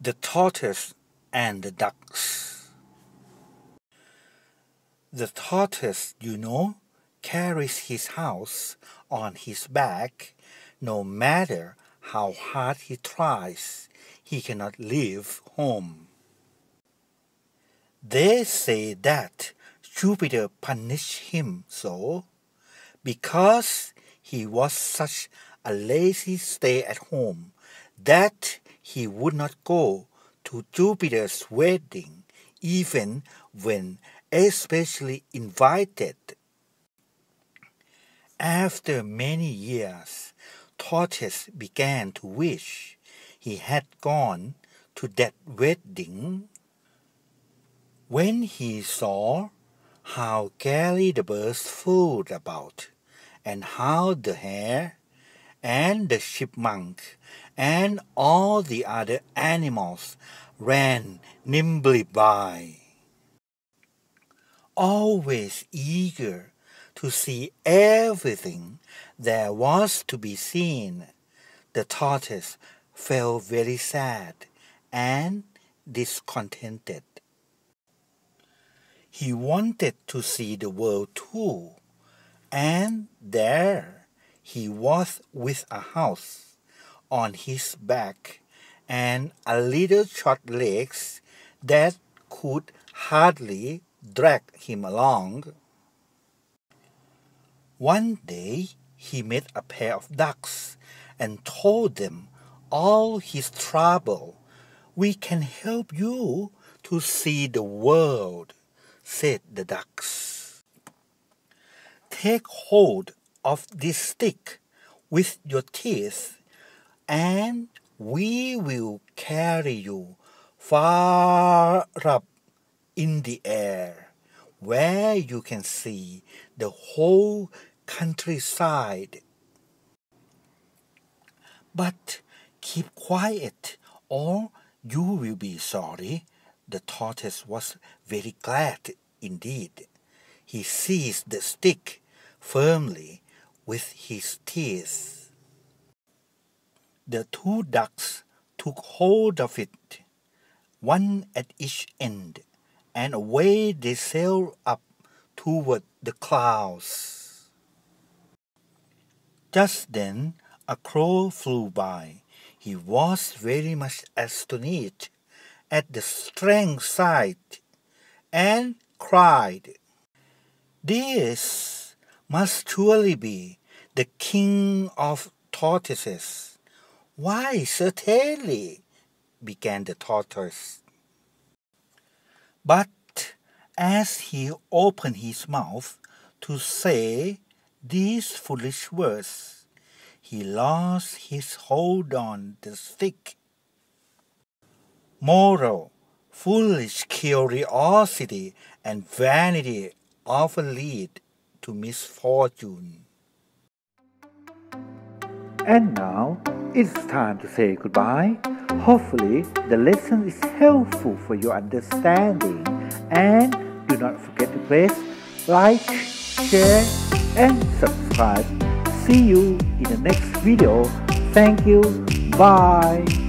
The Tortoise and the Ducks The tortoise, you know, carries his house on his back. No matter how hard he tries, he cannot leave home. They say that Jupiter punished him so because he was such a lazy stay at home that he would not go to Jupiter's wedding even when especially invited. After many years, Tortoise began to wish he had gone to that wedding. When he saw how gaily the birds flew about, and how the hare and the chipmunk and all the other animals ran nimbly by, always eager to see everything there was to be seen. The tortoise felt very sad and discontented. He wanted to see the world too, and there he was with a house on his back and a little short legs that could hardly drag him along. One day he met a pair of ducks and told them all his trouble. We can help you to see the world, said the ducks. Take hold of this stick with your teeth, and we will carry you far up in the air, where you can see the whole countryside. But keep quiet, or you will be sorry. The tortoise was very glad indeed. He seized the stick firmly with his teeth. The two ducks took hold of it, one at each end, and away they sailed up toward the clouds. Just then a crow flew by. He was very much astonished at the strange sight and cried, This must surely be the king of tortoises. Why, certainly, began the tortoise. But as he opened his mouth to say these foolish words, he lost his hold on the stick. Moral Foolish curiosity and vanity often lead to misfortune. And now it's time to say goodbye. Hopefully, the lesson is helpful for your understanding. And do not forget to press like, share, and subscribe. See you in the next video. Thank you. Bye.